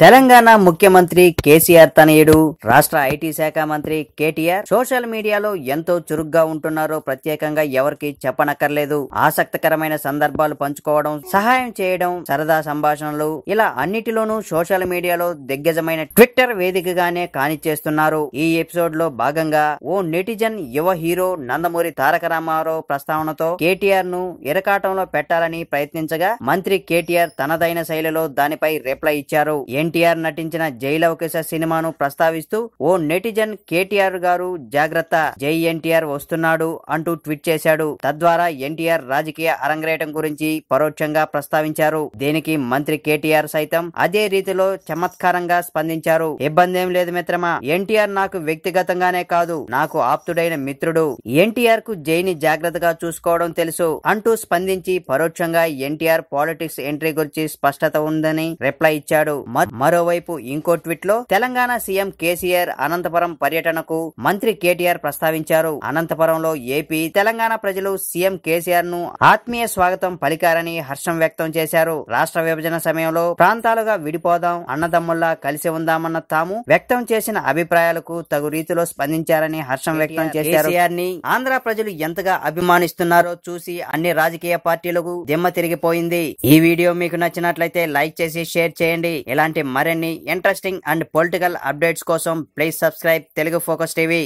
తెలంగాణ ముఖ్యమంత్రి కేసీఆర్ తనయుడు రాష్ట్ర ఐటీ శాఖ మంత్రి కేటీఆర్ సోషల్ మీడియాలో ఎంతో చురుగ్గా ఉంటున్నారో ప్రత్యేకంగా ఎవరికి చెప్పనక్కర్లేదు. ఆసక్తికరమైన సందర్భాలు పంచుకోవడం సహాయం చేయడం సరదా సంభాషణలు ఇలా అన్నిటిలోనూ సోషల్ మీడియాలో దిగ్గజమైన ట్విట్టర్ వేదికగానే కానిచ్చేస్తున్నారు. ఈ ఎపిసోడ్లో భాగంగా ఓ నెటిజన్ యువ హీరో నందమూరి తారక రామారావు ప్రస్తావనతో కేటీఆర్ను ఇరకాటంలో పెట్టాలని ప్రయత్నించగా మంత్రి కేటీఆర్ తనదైన శైలిలో దానిపై రిప్లై ఇచ్చారు. ఎన్టీఆర్ నటించిన జైలవకేశ సినిమాను ప్రస్తావిస్తూ ఓ నెటిజన్ కేటీఆర్ గారు జాగ్రత్త జై ఎన్టీఆర్ వస్తున్నాడు అంటూ ట్వీట్ చేశాడు. తద్వారా ఎన్టీఆర్ రాజకీయ అరంగరేటం గురించి పరోక్షంగా ప్రస్తావించారు. దీనికి మంత్రి కేటీఆర్ సైతం అదే రీతిలో చమత్కారంగా స్పందించారు. ఇబ్బంది ఏం లేదు మిత్రమా ఎన్టీఆర్ నాకు వ్యక్తిగతంగానే కాదు నాకు ఆప్తుడైన మిత్రుడు. ఎన్టీఆర్కు జైని జాగ్రత్తగా చూసుకోవడం తెలుసు అంటూ స్పందించి పరోక్షంగా ఎన్టీఆర్ పాలిటిక్స్ ఎంట్రీ గురించి స్పష్టత ఉందని రిప్లై ఇచ్చాడు. మరోవైపు ఇంకో ట్వీట్లో తెలంగాణ సీఎం కేసీఆర్ అనంతపురం పర్యటనకు మంత్రి కేటీఆర్ ప్రస్తావించారు. అనంతపురంలో ఏపీ తెలంగాణ ప్రజలు సీఎం కేసీఆర్ను ఆత్మీయ స్వాగతం పలికారని హర్షం వ్యక్తం చేశారు. రాష్ట్ర విభజన సమయంలో ప్రాంతాలుగా విడిపోదాం అన్నదమ్ముల్లా కలిసి ఉందామన్న తాము వ్యక్తం చేసిన అభిప్రాయాలకు తగు రీతిలో స్పందించారని హర్షం వ్యక్తం చేశారు. ని ఆంధ్ర ప్రజలు ఎంతగా అభిమానిస్తున్నారో చూసి అన్ని రాజకీయ పార్టీలకు దిమ్మ తిరిగిపోయింది. ఈ వీడియో మీకు నచ్చినట్లయితే లైక్ చేసి షేర్ చేయండి. ఇలాంటి మరిన్ని ఇంట్రెస్టింగ్ అండ్ పొలిటికల్ అప్డేట్స్ కోసం please subscribe Telugu focus TV